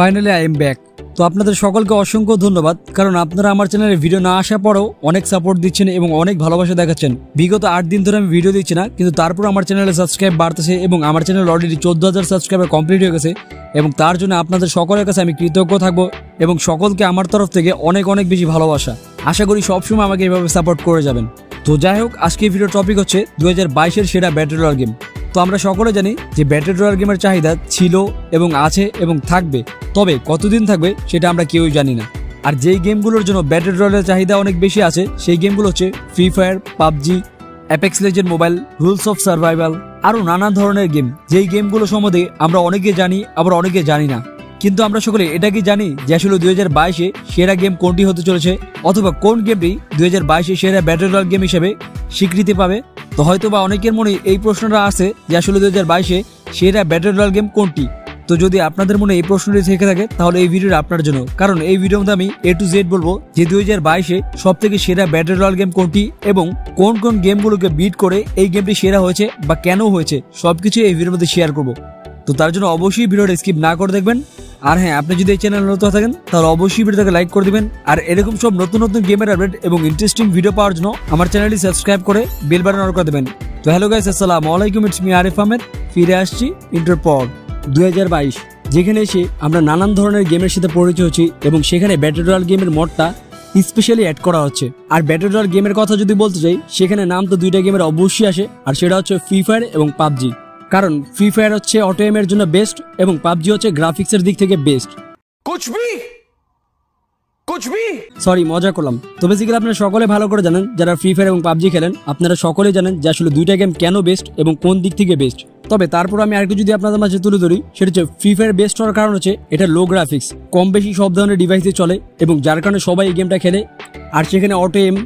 Finally I am back তো আপনাদের সকলকে অসংখ্য ধন্যবাদ, কারণ আপনারা আমার চ্যানেলে ভিডিও না আসার পরেও অনেক সাপোর্ট দিচ্ছেন এবং অনেক ভালোবাসা দেখাচ্ছেন। বিগত আট দিন ধরে আমি ভিডিও দিচ্ছি না, কিন্তু তারপর আমার চ্যানেলে সাবস্ক্রাইব বাড়তেছে এবং আমার চ্যানেল অলরেডি চোদ্দ হাজার সাবস্ক্রাইবার কমপ্লিট হয়ে গেছে এবং তার জন্য আপনাদের সকলের কাছে আমি কৃতজ্ঞ থাকব এবং সকলকে আমার তরফ থেকে অনেক অনেক বেশি ভালোবাসা। আশা করি সবসময় আমাকে এভাবে সাপোর্ট করে যাবেন। তো যাই হোক, আজকে ভিডিও টপিক হচ্ছে দু হাজার বাইশের সেরা ব্যাটল রয়্যাল গেম তো আমরা সকলে জানি যে ব্যাটেল রয়্যাল গেমের চাহিদা ছিল এবং আছে এবং থাকবে। তবে কতদিন থাকবে সেটা আমরা কেউই জানি না। আর যেই গেমগুলোর জন্য ব্যাটেল রয়্যালের চাহিদা অনেক বেশি আছে, সেই গেমগুলো হচ্ছে free fire PUBG Apex legend mobile rules of survival আরও নানা ধরনের গেম যেই গেমগুলো সম্বন্ধে আমরা অনেকে জানি, আবার অনেকে জানি না। কিন্তু আমরা সকলে এটা কি জানি যে আসলে দুই হাজার বাইশে সেরা গেম কোনটি হতে চলেছে? অথবা কোন গেমটি দুই হাজার বাইশে সেরা ব্যাটল রয়্যাল গেম হিসেবে স্বীকৃতি পাবে? তো হয়তো বা অনেকের মনে এই প্রশ্নটা আছে যে আসলে দুই হাজার বাইশে সেরা ব্যাটল রয়্যাল গেম কোনটি? তো যদি আপনাদের মনে এই প্রশ্নটি থেকে থাকে, তাহলে এই ভিডিওটা আপনার জন্য। কারণ এই ভিডিওর মধ্যে আমি এ টু জেড বলব যে দুই হাজার বাইশে সব থেকে সেরা ব্যাটল রয়্যাল গেম কোনটি এবং কোন কোন গেমগুলোকে বিট করে এই গেমটি সেরা হয়েছে বা কেন হয়েছে, সবকিছু এই ভিডিওর মধ্যে শেয়ার করব। তো তার জন্য অবশ্যই ভিডিওটা স্কিপ না করে দেখবেন। আর হ্যাঁ আপনি যদি এই চ্যানেল নতুন থাকেন, তাহলে অবশ্যই ভিডিওটাকে লাইক করে দিবেন। আর এরকম সব নতুন নতুন গেমের আপডেট এবং ইন্টারেস্টিং ভিডিও পাওয়ার জন্য আমার চ্যানেলটি সাবস্ক্রাইব করে বেল বাটন অন করে দেবেন। তো হ্যালো গাইস আসসালামু আলাইকুম ইটস মি আরিফ আহমেদ ফিরে আসছি ইন্টার পর দুই যেখানে এসে আমরা নানান ধরনের গেমের সাথে পরিচয় হচ্ছি এবং সেখানে ব্যাটল রয়্যাল গেমের মডটা স্পেশালি অ্যাড করা হচ্ছে। আর ব্যাটল রয়্যাল গেমের কথা যদি বলতে চাই সেখানে নাম তো দুইটা গেমের অবশ্যই আসে, আর সেটা হচ্ছে ফ্রি ফায়ার এবং পাবজি। কারণ ফ্রি ফায়ার হচ্ছে অটো এমের জন্য বেস্ট এবং পাবজি হচ্ছে গ্রাফিক্সের দিক থেকে বেস্ট সরি মজা করলাম। তো বেসিক্যালি আপনারা সকলে ভালো করে জানেন যারা ফ্রি ফায়ার এবং পাবজি খেলেন আপনারা সকলে জানেন যে আসলে দুইটা গেম কেন বেস্ট এবং কোন দিক থেকে বেস্ট তবে তারপর আমি আরেকটু যদি আপনাদের মাঝে তুলে ধরি সেটা হচ্ছে ফ্রি ফায়ার বেস্ট হওয়ার কারণ হচ্ছে এটা লো গ্রাফিক্স কম বেশি সব ধরনের ডিভাইসে চলে এবং যার কারণে সবাই এই গেমটা খেলে। আর সেখানে অটো এম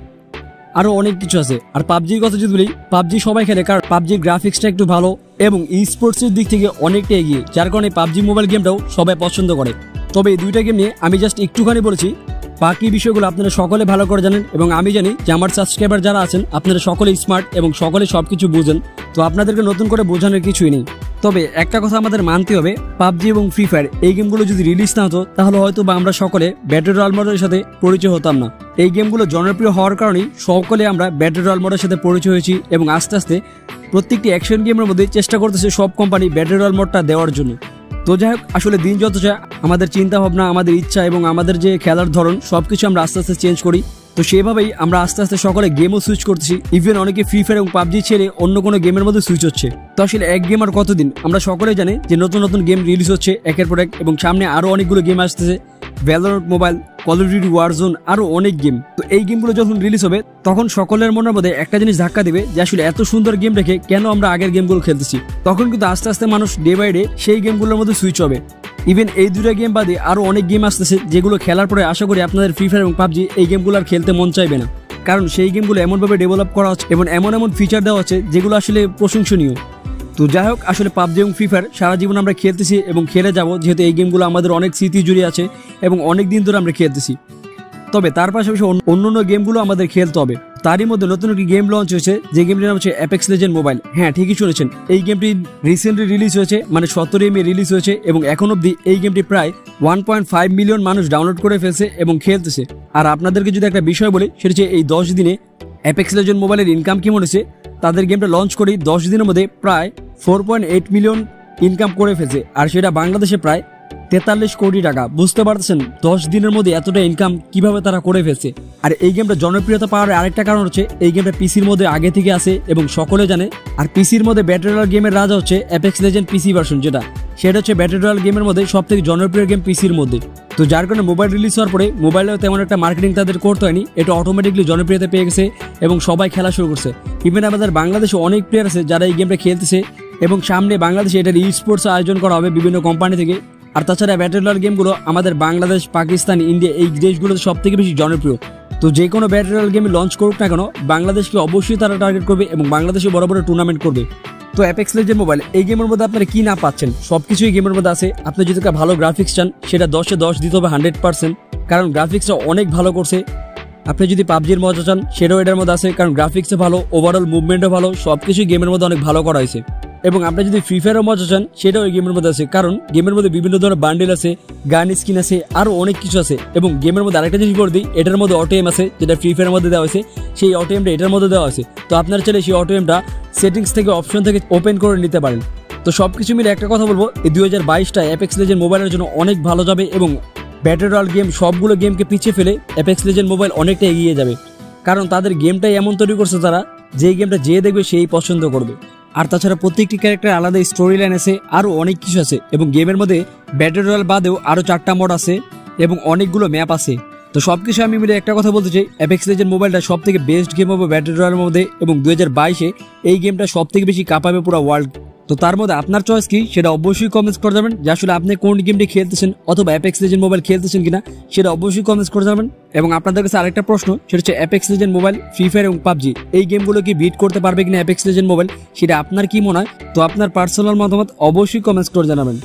আরও অনেক কিছু আছে। আর পাবজির কথা যদি বলি পাবজি সবাই খেলে, কারণ পাবজির গ্রাফিক্সটা একটু ভালো এবং ই স্পোর্টসের দিক থেকে অনেকটা এগিয়ে, যার কারণে পাবজি মোবাইল গেমটাও সবাই পছন্দ করে। তবে এই দুইটা গেম নিয়ে আমি জাস্ট একটুখানি বলেছি বাকি বিষয়গুলো আপনারা সকলে ভালো করে জানেন এবং আমি জানি যে আমার সাবস্ক্রাইবার যারা আছেন, আপনারা সকলে স্মার্ট এবং সকলে সব কিছু বুঝেন, তো আপনাদেরকে নতুন করে বোঝানোর কিছুই নেই। তবে একটা কথা আমাদের মানতে হবে, পাবজি এবং ফ্রি ফায়ার এই গেমগুলো যদি রিলিজ না হতো, তাহলে হয়তো বা আমরা সকলে ব্যাটল রয়্যাল মোডের সাথে পরিচয় হতাম না। এই গেমগুলো জনপ্রিয় হওয়ার কারণেই সকলে আমরা ব্যাটল রয়্যাল মোডের সাথে পরিচয় হয়েছি এবং আস্তে আস্তে প্রত্যেকটি অ্যাকশন গেমের মধ্যে চেষ্টা করতেছে সব কোম্পানি ব্যাটল রয়্যাল মোডটা দেওয়ার জন্য। তো যাই হোক, আসলে দিন যত যায়, আমাদের চিন্তা ভাবনা আমাদের ইচ্ছা এবং আমাদের যে খেলার ধরন সব কিছু আমরা আস্তে আস্তে চেঞ্জ করি। তো সেভাবেই আমরা আস্তে আস্তে সকলে গেমও সুইচ করছি ইভেন অনেকে ফ্রি ফায়ার এবং পাবজি ছেড়ে অন্য কোনো গেমের মধ্যে সুইচ হচ্ছে। তো আসলে এক গেম আর কতদিন? আমরা সকলে জানি যে নতুন নতুন গেম রিলিজ হচ্ছে একের পর এক এবং সামনে আরও অনেকগুলো গেম আসতেছে। Valor mobile call of duty warzone আরও অনেক গেম তো এই গেমগুলো যখন রিলিজ হবে, তখন সকলের মনের মধ্যে একটা জিনিস ধাক্কা দেবে যে আসলে এত সুন্দর গেম রেখে কেন আমরা আগের গেমগুলো খেলতেছি। তখন কিন্তু আস্তে আস্তে মানুষ ডে বাই ডে সেই গেমগুলোর মধ্যে সুইচ হবে। ইভেন এই দুটা গেম বাদে আরও অনেক গেম আসতেছে, যেগুলো খেলার পরে আশা করি আপনাদের ফ্রি ফায়ার এবং পাবজি এই গেমগুলো আর খেলতে মন চাইবে না। কারণ সেই গেমগুলো এমনভাবে ডেভেলপ করা হচ্ছে এবং এমন এমন ফিচার দেওয়া হচ্ছে যেগুলো আসলে প্রশংসনীয়। তো যাই হোক, আসলে পাবজি এবং ফ্রি ফায়ার সারা জীবন আমরা খেলতেছি এবং খেলে যাব, যেহেতু এই গেমগুলো আমাদের অনেক স্মৃতি জুড়ে আছে এবং অনেক দিন ধরে আমরা খেলতেছি। তবে তার পাশাপাশি অন্য অন্য গেমগুলো আমাদের খেলতে হবে। তারই মধ্যে নতুন একটি গেম লঞ্চ হয়েছে, যে গেমটির নাম হচ্ছে অ্যাপেক্স লেজেন্ড মোবাইল হ্যাঁ ঠিকই শুনেছেন। এই গেমটি রিসেন্টলি রিলিজ হয়েছে মানে সতেরোই মে রিলিজ হয়েছে এবং এখন অবধি এই গেমটি প্রায় ওয়ান পয়েন্ট ফাইভ মিলিয়ন মানুষ ডাউনলোড করে ফেলছে এবং খেলতেছে। আর আপনাদেরকে যদি একটা বিষয় বলি, সেটা হচ্ছে এই দশ দিনে অ্যাপেক্স লেজেন্ড মোবাইলের ইনকাম কেমন হয়েছে তাদের গেমটা লঞ্চ করেই দশ দিনের মধ্যে প্রায় four point eight million income করে ফেলছে। আর সেটা বাংলাদেশে প্রায় তেতাল্লিশ কোটি টাকা। বুঝতে পারছেন দশ দিনের মধ্যে এতটা ইনকাম কীভাবে তারা করে ফেলছে? আর এই গেমটা জনপ্রিয়তা পাওয়ার আরেকটা কারণ হচ্ছে, এই গেমটা পিসির মধ্যে আগে থেকে আসে এবং সকলে জানে। আর পিসির মধ্যে ব্যাটারি গেমের রাজা হচ্ছে অ্যাপেক্স লেজেন্ড পিসি ভার্সন যেটা। সেটা হচ্ছে ব্যাটল রয়্যাল গেমের মধ্যে সব থেকে জনপ্রিয় গেম পিসির মধ্যে। তো যার কারণে মোবাইল রিলিজ হওয়ার পরে মোবাইলেও তেমন একটা মার্কেটিং তাদের করতে হয়নি, এটা অটোমেটিকলি জনপ্রিয়তা পেয়ে গেছে এবং সবাই খেলা শুরু করছে। ইভেন আমাদের বাংলাদেশে অনেক প্লেয়ার আছে যারা এই গেমটা খেলতেছে এবং সামনে বাংলাদেশে এটার ই স্পোর্টস আয়োজন করা হবে বিভিন্ন কোম্পানি থেকে। আর তাছাড়া ব্যাটল রয়্যাল গেমগুলো আমাদের বাংলাদেশ, পাকিস্তান, ইন্ডিয়া এই দেশগুলোতে সব থেকে বেশি জনপ্রিয়। তো যে কোনো ব্যাটল রয়্যাল গেম লঞ্চ করুক না কেন, বাংলাদেশকে অবশ্যই তারা টার্গেট করবে এবং বাংলাদেশে বড় বড় টুর্নামেন্ট করবে। তো অ্যাপেক্স লেজেন্ড মোবাইল এই গেমের মধ্যে আপনারা কি না পাচ্ছেন? সব কিছুই গেমের মধ্যে আছে। আপনি যদি একটা ভালো গ্রাফিক্স চান, সেটা দশে দশ দিতে হবে হান্ড্রেড পার্সেন্ট কারণ গ্রাফিক্সটা অনেক ভালো করছে। আপনি যদি পাবজির মজা চান, সেটাও এটার মধ্যে আছে। কারণ গ্রাফিক্সও ভালো ওভারঅল মুভমেন্টও ভালো সব কিছুই গেমের মধ্যে অনেক ভালো করা হয়েছে। এবং আপনি যদি ফ্রি ফায়ারও মজা চান, সেটাও এই গেমের মধ্যে আছে। কারণ গেমের মধ্যে বিভিন্ন ধরনের বান্ডেল আছে গান স্কিন আছে আরও অনেক কিছু আছে। এবং গেমের মধ্যে আরেকটা জিনিস করে দিই, এটার মধ্যে অটোএম আছে, যেটা ফ্রি ফায়ারের মধ্যে দেওয়া হয়েছে। সেই অটোএমটা এটার মধ্যে দেওয়া আছে তো আপনারা চাইলে সেই অটোএমটা সেটিংস থেকে অপশন থেকে ওপেন করে নিতে পারেন। তো সব কিছু মিলে একটা কথা বলব, এই দুই হাজার বাইশটা অ্যাপেক্স লেজেন্ড মোবাইলের জন্য অনেক ভালো যাবে এবং ব্যাটার রয়্যাল গেম সবগুলো গেমকে পিছিয়ে ফেলে অ্যাপেক্স লেজেন্ড মোবাইল অনেকটা এগিয়ে যাবে। কারণ তাদের গেমটাই এমন তৈরি করছে তারা যে গেমটা যে দেখবে, সেই পছন্দ করবে। আর তাছাড়া প্রত্যেকটি ক্যারেক্টার আলাদা স্টোরি লাইন আছে, আরও অনেক কিছু আছে এবং গেমের মধ্যে ব্যাটার রয়্যাল বাদেও আরও চারটা মোড আছে এবং অনেকগুলো ম্যাপ আছে। তো সব কিছু আমি মিলে একটা কথা বলতে চাই অ্যাপেক্স লেজেন্ড মোবাইলটা সব থেকে বেস্ট গেম হবে ব্যাটার রয়্যালের মধ্যে এবং দু হাজার বাইশে এই গেমটা সব থেকে বেশি কাঁপাবে পুরো ওয়ার্ল্ড তো তার মধ্যে আপনার চয়েস কি? সেটা অবশ্যই কমেন্টস করে যাবেন যে আসলে আপনি কোন গেমটি খেলতেছেন অথবা অ্যাপেক্স লেজেন্ড মোবাইল খেলতেছেন কিনা, সেটা অবশ্যই কমেন্টস করে যাবেন এবং আপনাদের কাছে আরেকটা প্রশ্ন, সেটা হচ্ছে Apex legend mobile free fire এবং পাবজি, এই গেমগুলো কি বিট করতে পারবে কিনা অ্যাপেক্স লেজেন্ড মোবাইল সেটা আপনার কি মনে হয়? তো আপনার পার্সোনাল মতামত অবশ্যই কমেন্টস করে জানাবেন।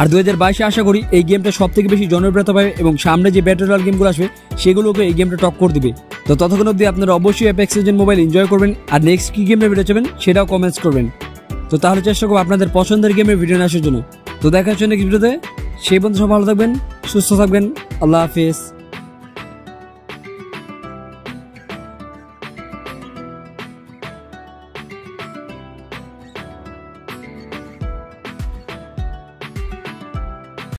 আর দু হাজার বাইশে আশা করি এই গেমটা সব থেকে বেশি জনপ্রিয়তা পাবে এবং সামনে যে ব্যাটল রয়্যাল গেমগুলো আসবে সেগুলোকে এই গেমটা টপ করে দিবে। তো ততক্ষণ অবধি আপনারা অবশ্যই অ্যাপেক্স লেজেন্ড মোবাইল এনজয় করবেন। আর নেক্সট কি গেমটা চাবেন সেটাও কমেন্টস করবেন। তো তাহলে চেষ্টা করব আপনাদের পছন্দের গেমের ভিডিও আসার জন্য। তো দেখার জন্য নেক্সট ভিডিওতে সেই বন্ধু সব ভালো থাকবেন, সুস্থ থাকবেন, আল্লাহ হাফিজ।